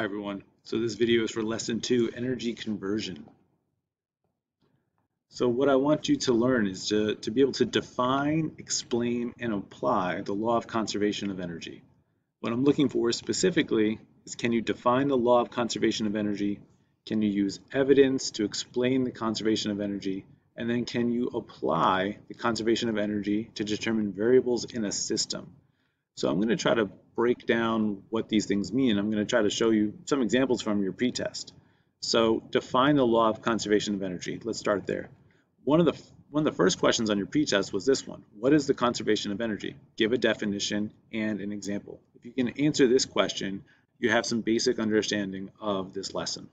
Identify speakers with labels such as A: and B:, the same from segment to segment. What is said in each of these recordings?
A: Hi everyone. So this video is for lesson two, energy conversion. So what I want you to learn is to, to be able to define, explain, and apply the law of conservation of energy. What I'm looking for specifically is can you define the law of conservation of energy? Can you use evidence to explain the conservation of energy? And then can you apply the conservation of energy to determine variables in a system? So I'm going to try to break down what these things mean. I'm going to try to show you some examples from your pretest. So define the law of conservation of energy. Let's start there. One of the one of the first questions on your pretest was this one. What is the conservation of energy? Give a definition and an example. If you can answer this question, you have some basic understanding of this lesson.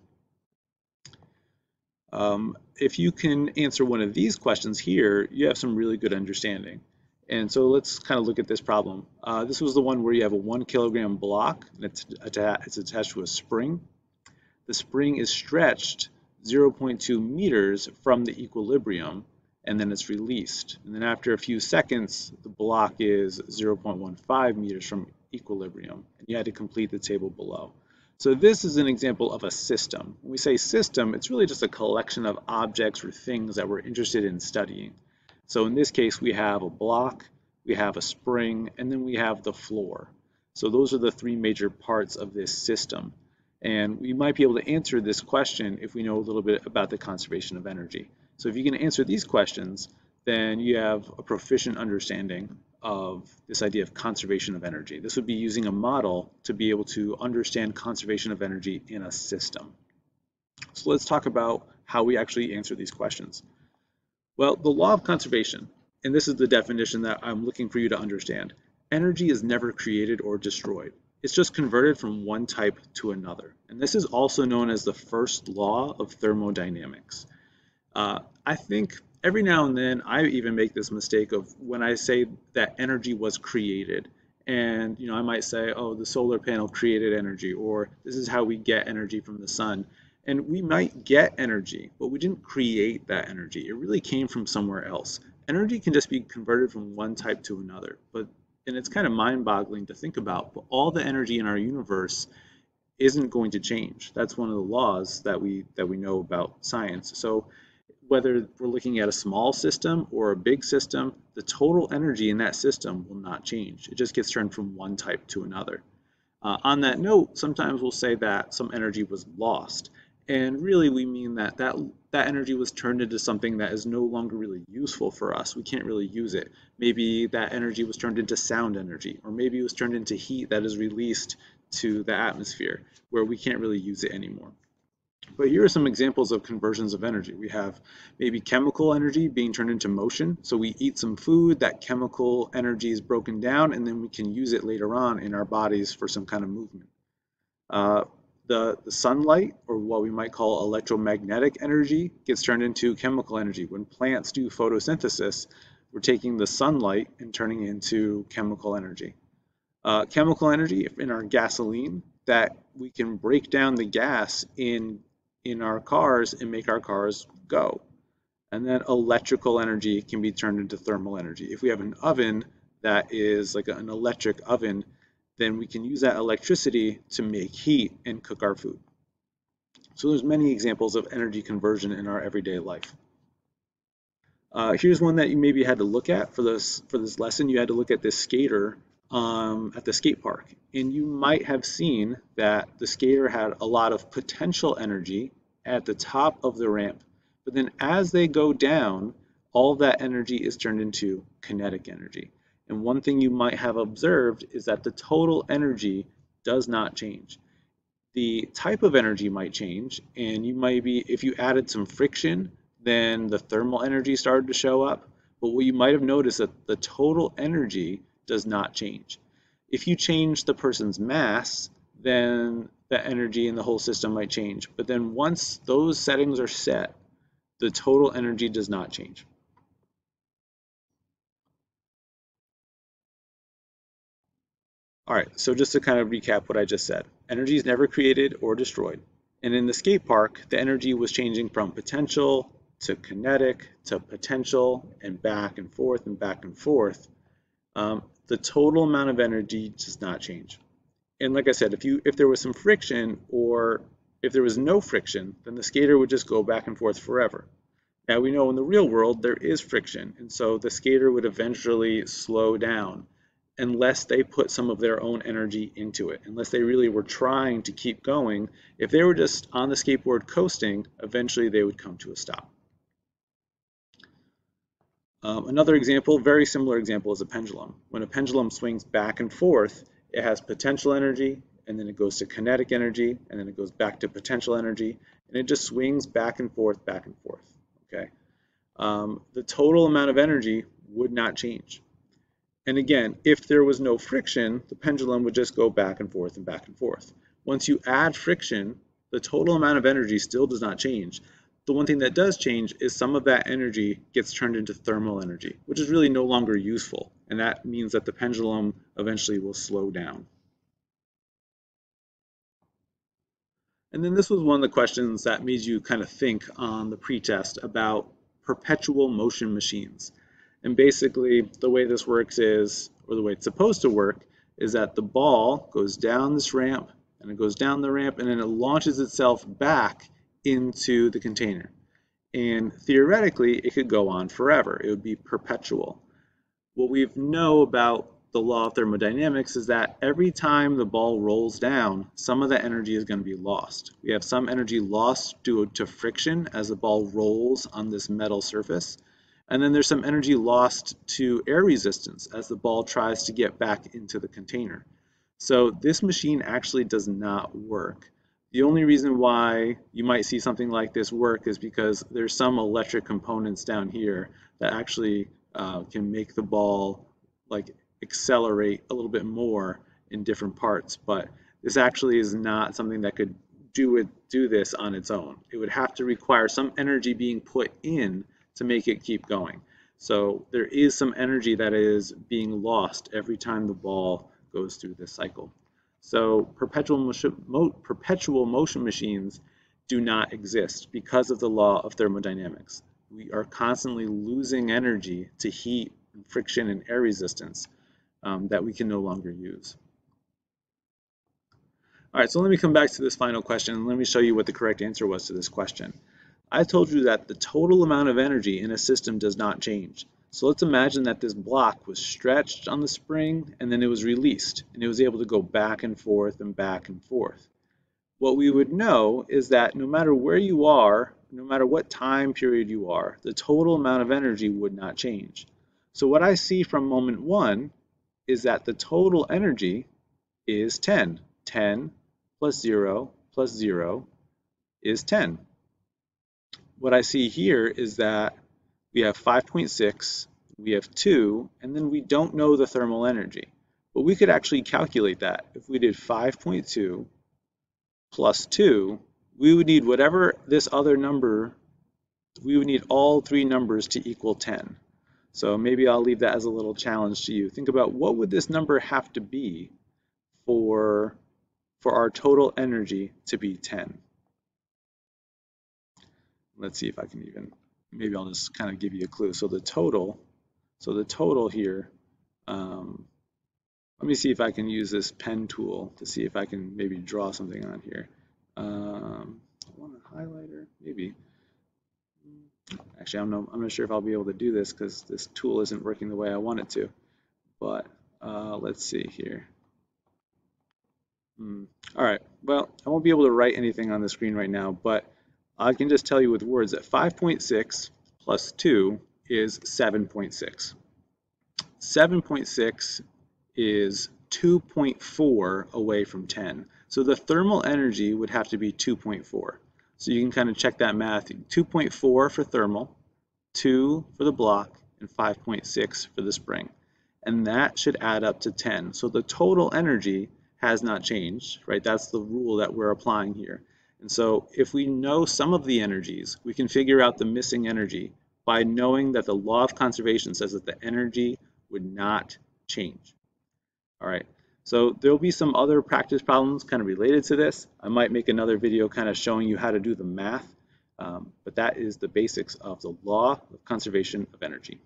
A: Um, if you can answer one of these questions here, you have some really good understanding. And so let's kind of look at this problem. Uh, this was the one where you have a one kilogram block and it's, atta it's attached to a spring. The spring is stretched 0.2 meters from the equilibrium and then it's released. And then after a few seconds, the block is 0.15 meters from equilibrium. And you had to complete the table below. So this is an example of a system. When we say system, it's really just a collection of objects or things that we're interested in studying. So in this case, we have a block, we have a spring, and then we have the floor. So those are the three major parts of this system. And we might be able to answer this question if we know a little bit about the conservation of energy. So if you can answer these questions, then you have a proficient understanding of this idea of conservation of energy. This would be using a model to be able to understand conservation of energy in a system. So let's talk about how we actually answer these questions. Well, the law of conservation, and this is the definition that I'm looking for you to understand. Energy is never created or destroyed. It's just converted from one type to another. And this is also known as the first law of thermodynamics. Uh, I think every now and then I even make this mistake of when I say that energy was created. And you know, I might say, oh, the solar panel created energy, or this is how we get energy from the sun. And we might get energy, but we didn't create that energy. It really came from somewhere else. Energy can just be converted from one type to another, but and it's kind of mind-boggling to think about, but all the energy in our universe isn't going to change. That's one of the laws that we that we know about science. So whether we're looking at a small system or a big system, the total energy in that system will not change. It just gets turned from one type to another. Uh, on that note, sometimes we'll say that some energy was lost. And really, we mean that, that that energy was turned into something that is no longer really useful for us. We can't really use it. Maybe that energy was turned into sound energy, or maybe it was turned into heat that is released to the atmosphere where we can't really use it anymore. But here are some examples of conversions of energy. We have maybe chemical energy being turned into motion. So we eat some food, that chemical energy is broken down, and then we can use it later on in our bodies for some kind of movement. Uh, the, the sunlight, or what we might call electromagnetic energy, gets turned into chemical energy. When plants do photosynthesis, we're taking the sunlight and turning it into chemical energy. Uh, chemical energy in our gasoline, that we can break down the gas in, in our cars and make our cars go. And then electrical energy can be turned into thermal energy. If we have an oven that is like an electric oven, then we can use that electricity to make heat and cook our food. So there's many examples of energy conversion in our everyday life. Uh, here's one that you maybe had to look at for this for this lesson. You had to look at this skater um, at the skate park, and you might have seen that the skater had a lot of potential energy at the top of the ramp, but then as they go down, all that energy is turned into kinetic energy. And one thing you might have observed is that the total energy does not change. The type of energy might change, and you might be, if you added some friction, then the thermal energy started to show up. But what you might have noticed that the total energy does not change. If you change the person's mass, then the energy in the whole system might change. But then once those settings are set, the total energy does not change. All right, so just to kind of recap what I just said, energy is never created or destroyed. And in the skate park, the energy was changing from potential to kinetic to potential and back and forth and back and forth. Um, the total amount of energy does not change. And like I said, if you if there was some friction or if there was no friction, then the skater would just go back and forth forever. Now we know in the real world there is friction, and so the skater would eventually slow down unless they put some of their own energy into it, unless they really were trying to keep going. If they were just on the skateboard coasting, eventually they would come to a stop. Um, another example, very similar example, is a pendulum. When a pendulum swings back and forth, it has potential energy, and then it goes to kinetic energy, and then it goes back to potential energy, and it just swings back and forth, back and forth. Okay, um, the total amount of energy would not change. And again, if there was no friction, the pendulum would just go back and forth and back and forth. Once you add friction, the total amount of energy still does not change. The one thing that does change is some of that energy gets turned into thermal energy, which is really no longer useful. And that means that the pendulum eventually will slow down. And then this was one of the questions that made you kind of think on the pretest about perpetual motion machines. And basically, the way this works is, or the way it's supposed to work, is that the ball goes down this ramp, and it goes down the ramp, and then it launches itself back into the container. And theoretically, it could go on forever. It would be perpetual. What we know about the law of thermodynamics is that every time the ball rolls down, some of the energy is going to be lost. We have some energy lost due to friction as the ball rolls on this metal surface. And then there's some energy lost to air resistance as the ball tries to get back into the container. So this machine actually does not work. The only reason why you might see something like this work is because there's some electric components down here that actually uh, can make the ball like accelerate a little bit more in different parts. But this actually is not something that could do it do this on its own. It would have to require some energy being put in to make it keep going. So there is some energy that is being lost every time the ball goes through this cycle. So perpetual motion, mo perpetual motion machines do not exist because of the law of thermodynamics. We are constantly losing energy to heat, friction, and air resistance um, that we can no longer use. All right, so let me come back to this final question and let me show you what the correct answer was to this question. I told you that the total amount of energy in a system does not change. So let's imagine that this block was stretched on the spring and then it was released and it was able to go back and forth and back and forth. What we would know is that no matter where you are, no matter what time period you are, the total amount of energy would not change. So what I see from moment one is that the total energy is 10. 10 plus 0 plus 0 is 10 what I see here is that we have 5.6, we have 2, and then we don't know the thermal energy. But we could actually calculate that. If we did 5.2 plus 2, we would need whatever this other number, we would need all three numbers to equal 10. So maybe I'll leave that as a little challenge to you. Think about what would this number have to be for, for our total energy to be 10. Let's see if I can even, maybe I'll just kind of give you a clue. So the total, so the total here, um, let me see if I can use this pen tool to see if I can maybe draw something on here. Um, I want a highlighter, maybe. Actually, I'm not, I'm not sure if I'll be able to do this because this tool isn't working the way I want it to. But uh, let's see here. Hmm. All right, well, I won't be able to write anything on the screen right now, but I can just tell you with words that 5.6 plus 2 is 7.6. 7.6 is 2.4 away from 10. So the thermal energy would have to be 2.4. So you can kind of check that math. 2.4 for thermal, 2 for the block, and 5.6 for the spring. And that should add up to 10. So the total energy has not changed, right? That's the rule that we're applying here. And so if we know some of the energies, we can figure out the missing energy by knowing that the law of conservation says that the energy would not change. All right, so there'll be some other practice problems kind of related to this. I might make another video kind of showing you how to do the math, um, but that is the basics of the law of conservation of energy.